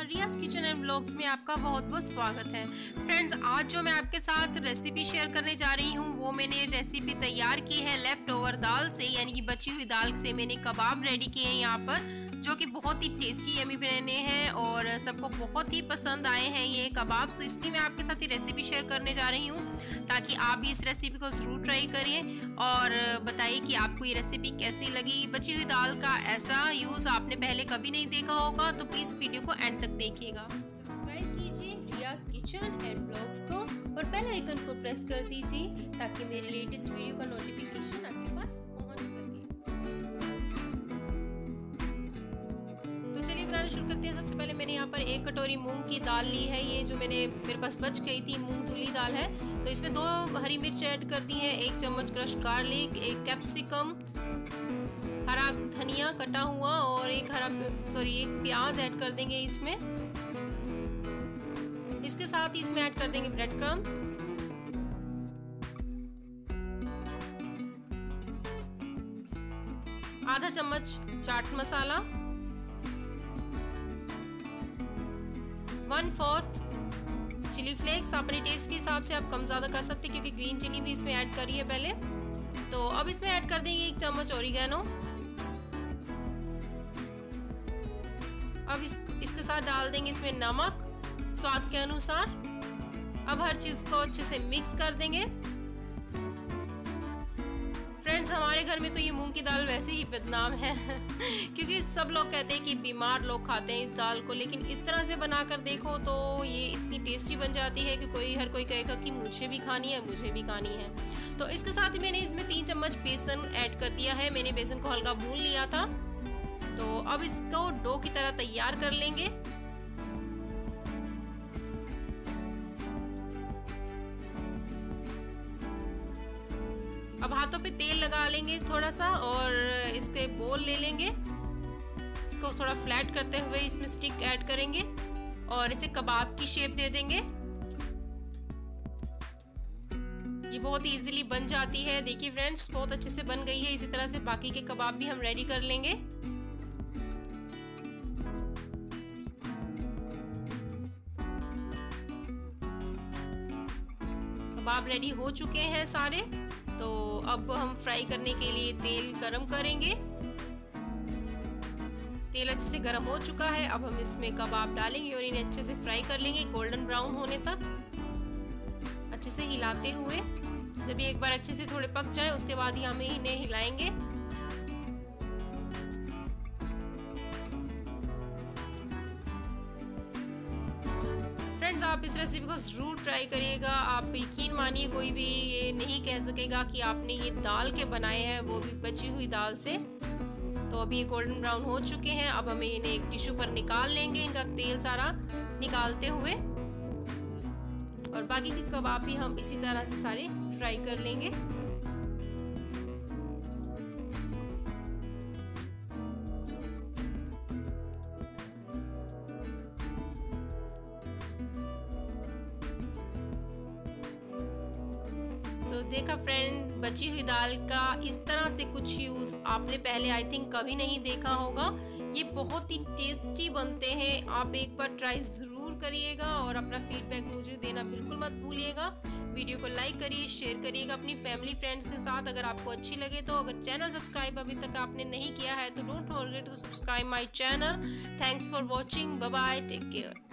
Riyaz kitchen and blogs में आपका बहुत बहुत स्वागत है। फ्रेंड्स, आज जो मैं आपके साथ रेसिपी शेयर करने जा रही हूँ, वो मैंने रेसिपी तैयार की है लेफ़्ट ओवर दाल से, यानी कि बची हुई दाल से मैंने कबाब रेडी किए हैं यहाँ पर, जो कि बहुत ही टेस्टी यमी बने हैं और सबको बहुत ही पसंद आए हैं ये कबाब। तो इसलिए मैं आपके साथ ये रेसिपी शेयर करने जा रही हूँ। ताकि आप भी इस रेसिपी को ज़रूर ट्राई करिए और बताइए कि आपको ये रेसिपी कैसी लगी। बची हुई दाल का ऐसा यूज़ आपने पहले कभी नहीं देखा होगा तो प्लीज़ वीडियो को एंड तक देखिएगा। सब्सक्राइब कीजिए रियाज किचन एंड ब्लॉग्स को और बेल आइकन को प्रेस कर दीजिए ताकि मेरे लेटेस्ट वीडियो का नोटिफिकेशन आपके पास पहुँच सके। तो चलिए बनाना शुरू करते हैं। सबसे पहले मैंने यहाँ पर एक कटोरी मूंग की दाल ली है। ये जो मैंने मेरे पास बच गई थी मूंग धुली दाल है तो इसमें दो हरी मिर्च ऐड कर दी है, एक चम्मच क्रश गार्लिक, एक कैप्सिकम, हरा धनिया कटा हुआ और एक हरा सॉरी एक प्याज ऐड कर देंगे इसमें। इसके साथ ही इसमें ऐड कर देंगे ब्रेड क्रम्स आधा चम्मच chaat masala. One fourth chilli flakes अपने टेस्ट के हिसाब से आप कम ज़्यादा कर सकते हैं, क्योंकि ग्रीन चिली भी इसमें ऐड करी है पहले। तो अब इसमें ऐड कर देंगे एक चम्मच ओरिगेनो अब इस, इसके साथ डाल देंगे इसमें नमक, स्वाद के अनुसार। अब हर चीज़ को अच्छे से मिक्स कर देंगे। फ्रेंड्स हमारे घर में तो ये मूंग की दाल वैसे ही बदनाम है। क्योंकि सब लोग कहते हैं कि बीमार लोग खाते हैं इस दाल को, लेकिन इस तरह से बनाकर देखो तो ये इतनी टेस्टी बन जाती है कि कोई, हर कोई कहेगा कि मुझे भी खानी है, मुझे भी खानी है। तो इसके साथ ही मैंने इसमें तीन चम्मच बेसन ऐड कर दिया है। मैंने बेसन को हल्का भून लिया था। तो अब इसको डो की तरह तैयार कर लेंगे। अब हाथों पे तेल लगा लेंगे थोड़ा सा और इसके बोल ले लेंगे। इसको थोड़ा फ्लैट करते हुए इसमें स्टिक ऐड करेंगे और इसे कबाब की शेप दे देंगे। ये बहुत इजीली बन जाती है। देखिए फ्रेंड्स बहुत अच्छे से बन गई है। इसी तरह से बाकी के कबाब भी हम रेडी कर लेंगे। कबाब रेडी हो चुके हैं सारे। अब हम फ्राई करने के लिए तेल गरम करेंगे। तेल अच्छे से गरम हो चुका है। अब हम इसमें कबाब डालेंगे और इन्हें अच्छे से फ्राई कर लेंगे गोल्डन ब्राउन होने तक। अच्छे से हिलाते हुए, जब ये एक बार अच्छे से थोड़े पक जाए, उसके बाद ही हमें इन्हें हिलाएँगे। फ्रेंड्स, आप इस रेसिपी को ज़रूर ट्राई करिएगा। आप यकीन मानिए, कोई भी ये नहीं कह सकेगा कि आपने ये दाल के बनाए हैं, वो भी बची हुई दाल से। तो अभी ये गोल्डन ब्राउन हो चुके हैं। अब हमें इन्हें एक टिश्यू पर निकाल लेंगे, इनका तेल सारा निकालते हुए। और बाकी के कबाब भी हम इसी तरह से सारे फ्राई कर लेंगे। तो देखा फ्रेंड बची हुई दाल का इस तरह से कुछ यूज़ आपने पहले आई थिंक कभी नहीं देखा होगा। ये बहुत ही टेस्टी बनते हैं। आप एक बार ट्राई ज़रूर करिएगा और अपना फीडबैक मुझे देना बिल्कुल मत भूलिएगा। वीडियो को लाइक करिए शेयर करिएगा अपनी फैमिली फ्रेंड्स के साथ अगर आपको अच्छी लगे तो। अगर चैनल सब्सक्राइब अभी तक आपने नहीं किया है तो don't forget to subscribe my channel thanks for watching bye take care